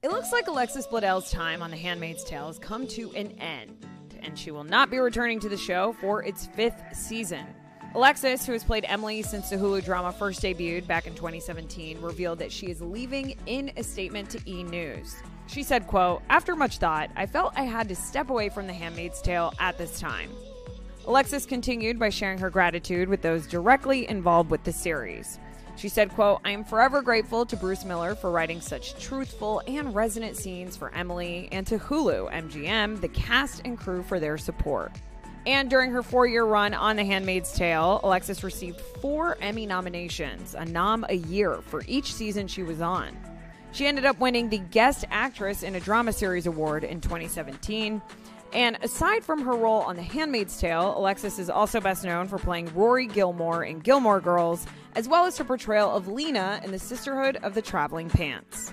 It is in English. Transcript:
It looks like Alexis Bledel's time on The Handmaid's Tale has come to an end, and she will not be returning to the show for its fifth season. Alexis, who has played Emily since the Hulu drama first debuted back in 2017, revealed that she is leaving in a statement to E! News. She said, quote, After much thought, I felt I had to step away from The Handmaid's Tale at this time. Alexis continued by sharing her gratitude with those directly involved with the series. She said, quote, I am forever grateful to Bruce Miller for writing such truthful and resonant scenes for Emily and to Hulu, MGM, the cast and crew for their support. And during her four year run on The Handmaid's Tale, Alexis received four Emmy nominations, a nom a year for each season she was on. She ended up winning the Guest Actress in a Drama Series Award in 2017. And aside from her role on The Handmaid's Tale, Alexis is also best known for playing Rory Gilmore in Gilmore Girls, as well as her portrayal of Lena in The Sisterhood of the Traveling Pants.